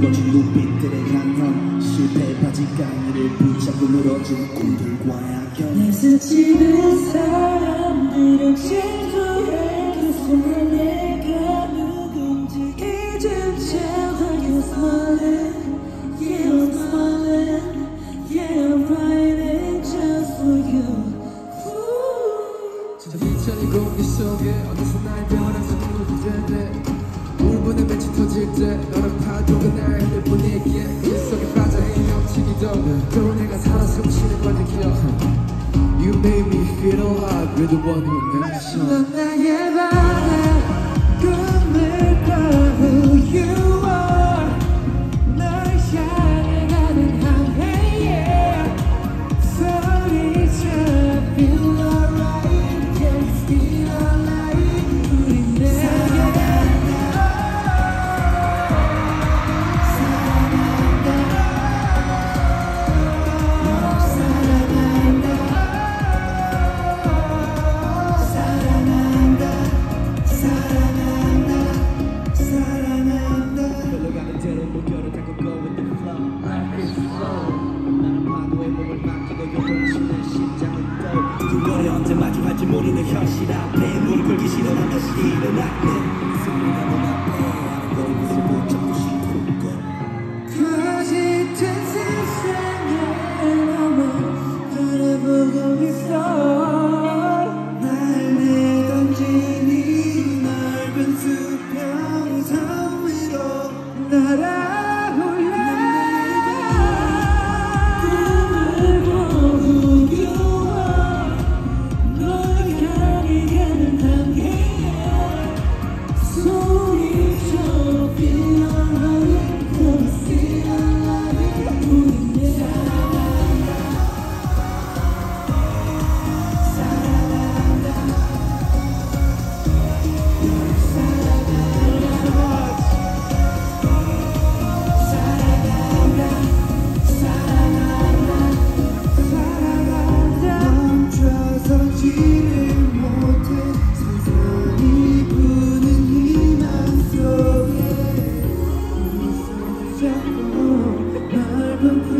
붉어진 눈빛들의 향연 실패에 빠진 깡이를 붙잡고 늘어진 꿈들과 야경 내 스치는 사람들은 질투해 그 손을 내가 누군지 이제부터 You're smiling Yeah I'm smiling. Yeah I'm writing just for you. 저 희찬이 공기 속에 어느새 날 변해서 누구든데 울분에 맺힌 터질 때 너랑 파도가 날그 속에 빠져 헤엄치기도 또 내가 살아 숨쉬는 걸 느껴 You made me feel alive You're the one who makes me 넌 나의 바다 꿈을 꿔 Who you are 널 향해 현실 앞에 무릎 꿇기 싫어 난 다시 일어났네 잡